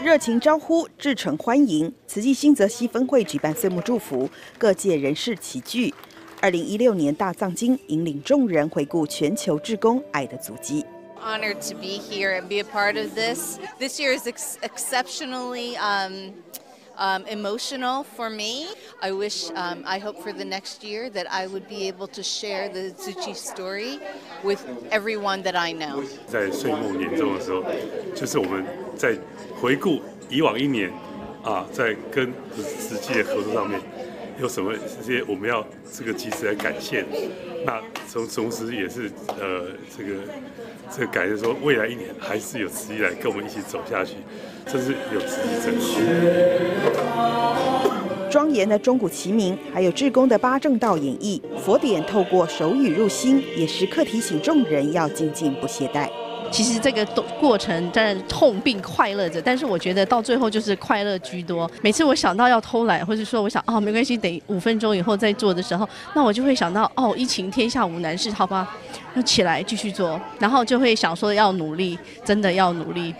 热情招呼，至诚欢迎。慈济新泽西分会举办岁末祝福，各界人士齐聚。二零一六年大藏经引领众人回顾全球志工爱的足迹。Honored to be here and be a part of this. This year is exceptionally um. Um, um, emotional for me. I wish, um, I hope for the next year that I would be able to share the Zuchi story with everyone that I know. 在岁末年终的时候，就是我们在回顾以往一年啊，在跟实际的合作上面 有什么这些我们要这个及时来感谢。那从同时也是呃这个这个感谢说未来一年还是有慈济来跟我们一起走下去，这是有慈济真心。庄严的钟鼓齐鸣，还有志工的八正道演绎佛典，透过手语入心，也时刻提醒众人要精进不懈怠。其实这个过程在痛并快乐着，但是我觉得到最后就是快乐居多。每次我想到要偷懒，或者说我想哦没关系，等五分钟以后再做的时候，那我就会想到哦，疫情天下无难事，好吧，要起来继续做，然后就会想说要努力，真的要努力。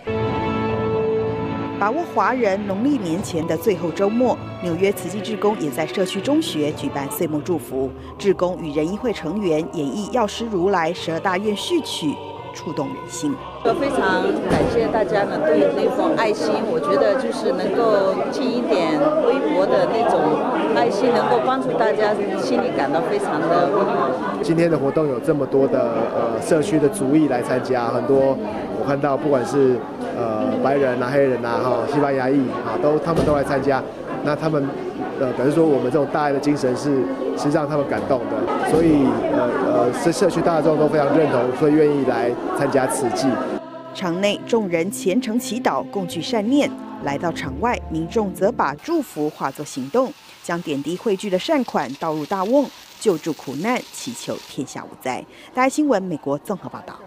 把握华人农历年前的最后周末，纽约慈济志工也在社区中学举办岁末祝福。志工与仁义会成员演绎药师如来十二大愿序曲，触动人心。非常感谢大家呢对那份爱心，我觉得就是能够尽一点微薄的那种爱心，能够帮助大家，心里感到非常的温暖。今天的活动有这么多的呃社区的族裔来参加，很多我看到不管是。呃，白人啊，黑人啊，哈，西班牙裔啊，都他们都来参加。那他们呃，表示说我们这种大爱的精神是是让他们感动的，所以呃呃，是社区大众都非常认同，所以愿意来参加此祭。场内众人虔诚祈祷，共聚善念；来到场外，民众则把祝福化作行动，将点滴汇聚的善款倒入大瓮，救助苦难，祈求天下无灾。大爱新闻美国综合报道。